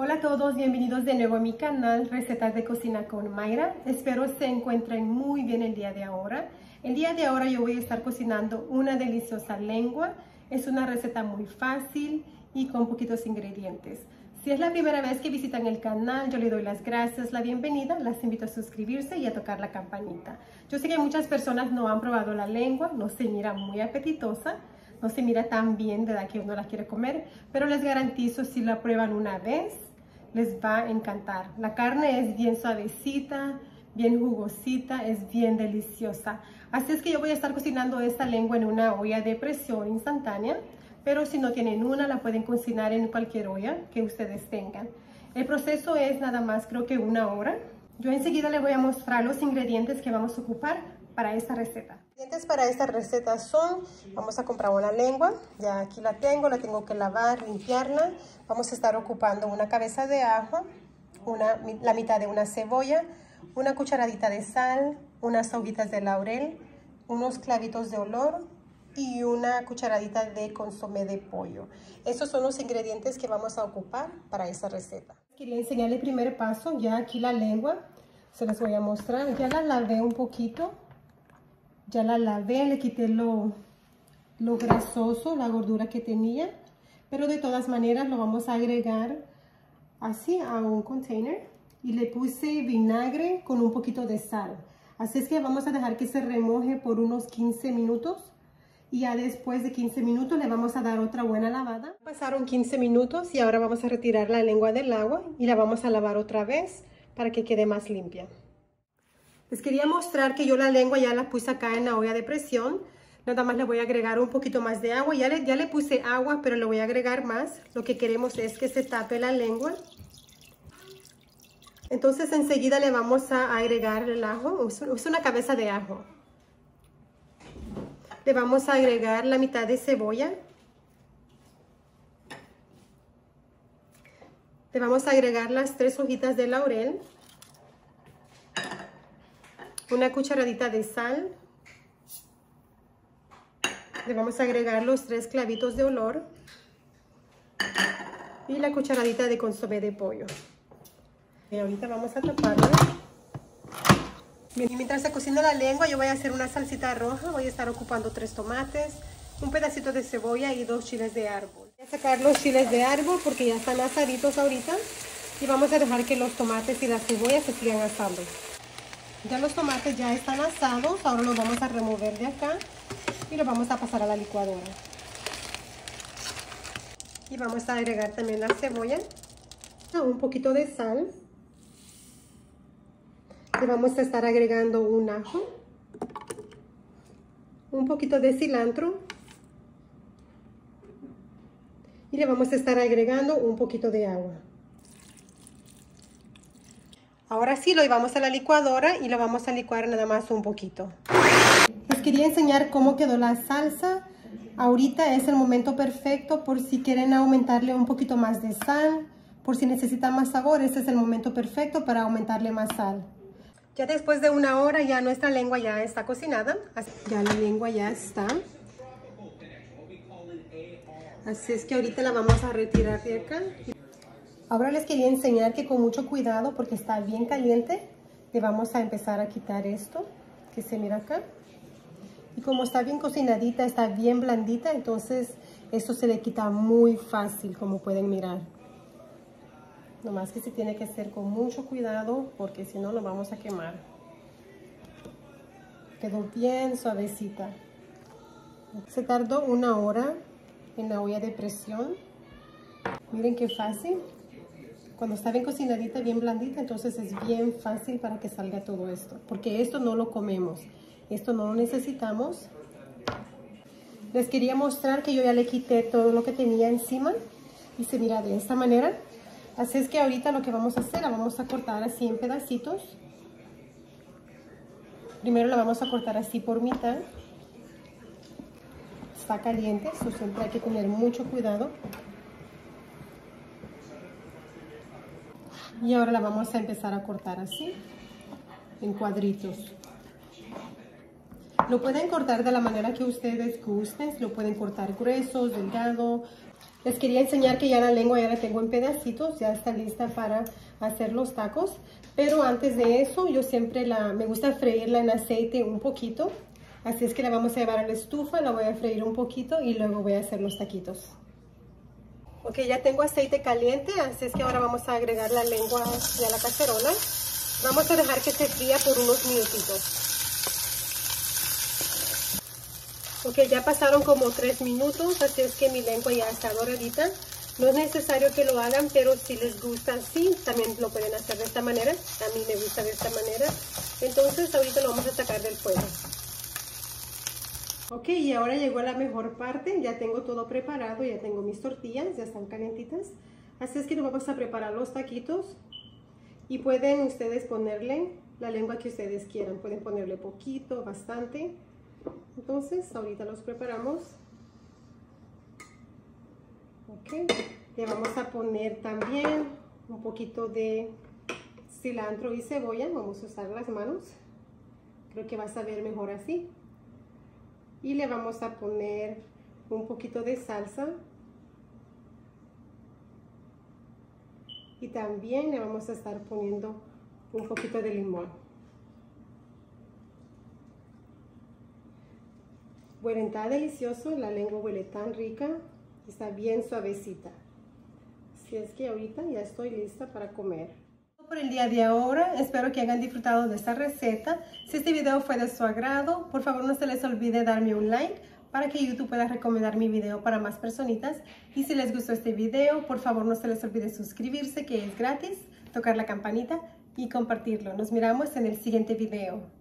Hola a todos, bienvenidos de nuevo a mi canal Recetas de Cocina con Mayra. Espero se encuentren muy bien el día de ahora. El día de ahora yo voy a estar cocinando una deliciosa lengua. Es una receta muy fácil y con poquitos ingredientes. Si es la primera vez que visitan el canal, yo le doy las gracias, la bienvenida, las invito a suscribirse y a tocar la campanita. Yo sé que muchas personas no han probado la lengua, no se mira muy apetitosa, no se mira tan bien de la que uno la quiere comer, pero les garantizo si la prueban una vez, les va a encantar. La carne es bien suavecita, bien jugosita, es bien deliciosa. Así es que yo voy a estar cocinando esta lengua en una olla de presión instantánea, pero si no tienen una, la pueden cocinar en cualquier olla que ustedes tengan. El proceso es nada más, creo que una hora. Yo enseguida les voy a mostrar los ingredientes que vamos a ocupar para esta receta. Los ingredientes para esta receta son, vamos a comprar una lengua, ya aquí la tengo, la tengo que lavar, limpiarla. Vamos a estar ocupando una cabeza de ajo, una, la mitad de una cebolla, una cucharadita de sal, unas hojitas de laurel, unos clavitos de olor y una cucharadita de consomé de pollo. Estos son los ingredientes que vamos a ocupar para esta receta. Quería enseñarle el primer paso, ya aquí la lengua, se les voy a mostrar, ya la lavé un poquito ya la lavé, le quité lo, lo grasoso, la gordura que tenía. Pero de todas maneras lo vamos a agregar así a un container. Y le puse vinagre con un poquito de sal. Así es que vamos a dejar que se remoje por unos 15 minutos. Y ya después de 15 minutos le vamos a dar otra buena lavada. Pasaron 15 minutos y ahora vamos a retirar la lengua del agua y la vamos a lavar otra vez para que quede más limpia. Les quería mostrar que yo la lengua ya la puse acá en la olla de presión. Nada más le voy a agregar un poquito más de agua. Ya le, ya le puse agua, pero le voy a agregar más. Lo que queremos es que se tape la lengua. Entonces enseguida le vamos a agregar el ajo. Es una cabeza de ajo. Le vamos a agregar la mitad de cebolla. Le vamos a agregar las tres hojitas de laurel una cucharadita de sal. Le vamos a agregar los tres clavitos de olor y la cucharadita de consomé de pollo. Y ahorita vamos a taparla. Mientras se cocina la lengua, yo voy a hacer una salsita roja. Voy a estar ocupando tres tomates, un pedacito de cebolla y dos chiles de árbol. Voy a sacar los chiles de árbol porque ya están asaditos ahorita. Y vamos a dejar que los tomates y la cebolla se sigan asando. Ya los tomates ya están asados, ahora los vamos a remover de acá y los vamos a pasar a la licuadora. Y vamos a agregar también la cebolla, un poquito de sal. Le vamos a estar agregando un ajo, un poquito de cilantro y le vamos a estar agregando un poquito de agua. Ahora sí lo llevamos a la licuadora y lo vamos a licuar nada más un poquito. Les quería enseñar cómo quedó la salsa. Ahorita es el momento perfecto por si quieren aumentarle un poquito más de sal. Por si necesitan más sabor, este es el momento perfecto para aumentarle más sal. Ya después de una hora ya nuestra lengua ya está cocinada. Ya la lengua ya está. Así es que ahorita la vamos a retirar de acá. Ahora les quería enseñar que con mucho cuidado, porque está bien caliente, le vamos a empezar a quitar esto, que se mira acá. Y como está bien cocinadita, está bien blandita, entonces esto se le quita muy fácil, como pueden mirar. Nomás que se tiene que hacer con mucho cuidado, porque si no lo vamos a quemar. Quedó bien suavecita. Se tardó una hora en la olla de presión. Miren qué fácil. Cuando está bien cocinadita, bien blandita, entonces es bien fácil para que salga todo esto. Porque esto no lo comemos. Esto no lo necesitamos. Les quería mostrar que yo ya le quité todo lo que tenía encima. Y se mira de esta manera. Así es que ahorita lo que vamos a hacer, la vamos a cortar así en pedacitos. Primero la vamos a cortar así por mitad. Está caliente, eso siempre hay que tener mucho cuidado. Y ahora la vamos a empezar a cortar así, en cuadritos. Lo pueden cortar de la manera que ustedes gusten, lo pueden cortar gruesos, delgado. Les quería enseñar que ya la lengua ya la tengo en pedacitos, ya está lista para hacer los tacos. Pero antes de eso, yo siempre la, me gusta freírla en aceite un poquito. Así es que la vamos a llevar a la estufa, la voy a freír un poquito y luego voy a hacer los taquitos. Ok, ya tengo aceite caliente, así es que ahora vamos a agregar la lengua a la cacerola. Vamos a dejar que se fría por unos minutitos. Ok, ya pasaron como tres minutos, así es que mi lengua ya está doradita. No es necesario que lo hagan, pero si les gusta así, también lo pueden hacer de esta manera. A mí me gusta de esta manera. Entonces ahorita lo vamos a sacar del fuego. Ok, y ahora llegó a la mejor parte. Ya tengo todo preparado, ya tengo mis tortillas, ya están calentitas. Así es que vamos a preparar los taquitos. Y pueden ustedes ponerle la lengua que ustedes quieran. Pueden ponerle poquito, bastante. Entonces, ahorita los preparamos. Ok, le vamos a poner también un poquito de cilantro y cebolla. Vamos a usar las manos. Creo que va a saber mejor así. Y le vamos a poner un poquito de salsa. Y también le vamos a estar poniendo un poquito de limón. Bueno, está delicioso, la lengua huele tan rica, está bien suavecita. Así es que ahorita ya estoy lista para comer. Por el día de ahora, espero que hayan disfrutado de esta receta. Si este video fue de su agrado, por favor no se les olvide darme un like para que YouTube pueda recomendar mi video para más personitas. Y si les gustó este video, por favor no se les olvide suscribirse, que es gratis, tocar la campanita y compartirlo. Nos miramos en el siguiente video.